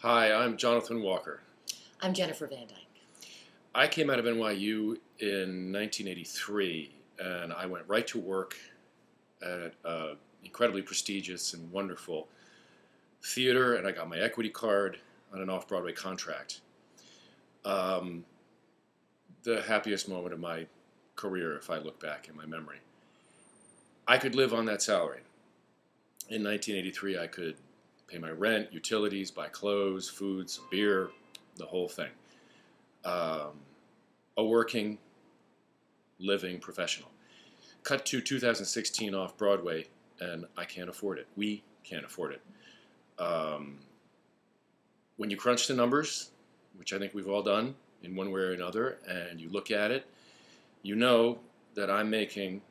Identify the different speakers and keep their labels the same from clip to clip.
Speaker 1: Hi, I'm Jonathan Walker.
Speaker 2: I'm Jennifer Van Dyck.
Speaker 1: I came out of NYU in 1983, and I went right to work at an incredibly prestigious and wonderful theater, and I got my equity card on an off Broadway contract. Um, the happiest moment of my career, if I look back in my memory. I could live on that salary. In 1983, I could pay my rent, utilities, buy clothes, foods, beer, the whole thing. Um, a working, living professional. Cut to 2016 off Broadway, and I can't afford it. We can't afford it. Um, when you crunch the numbers, which I think we've all done in one way or another, and you look at it, you know that I'm making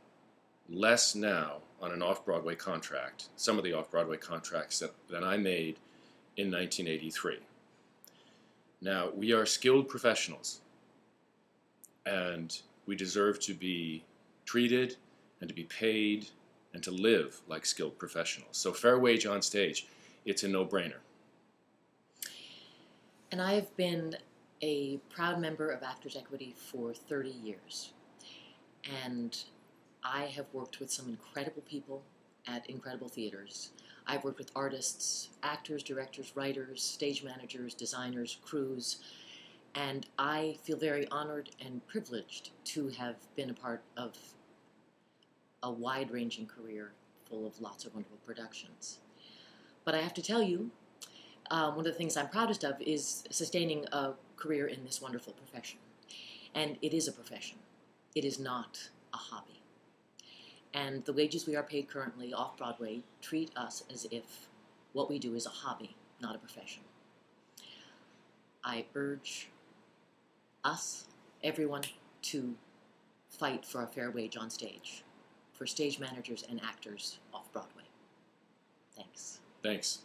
Speaker 1: less now on an off Broadway contract, some of the off Broadway contracts that, that I made in 1983. Now, we are skilled professionals, and we deserve to be treated and to be paid and to live like skilled professionals. So, fair wage on stage, it's a no brainer.
Speaker 2: And I have been a proud member of Actors Equity for 30 years. And I have worked with some incredible people at incredible theaters. I've worked with artists, actors, directors, writers, stage managers, designers, crews, and I feel very honored and privileged to have been a part of a wide ranging career full of lots of wonderful productions. But I have to tell you, um, one of the things I'm proudest of is sustaining a career in this wonderful profession. And it is a profession, it is not a hobby. And the wages we are paid currently off Broadway treat us as if what we do is a hobby, not a profession. I urge us, everyone, to fight for a fair wage on stage for stage managers and actors off Broadway. Thanks.
Speaker 1: Thanks.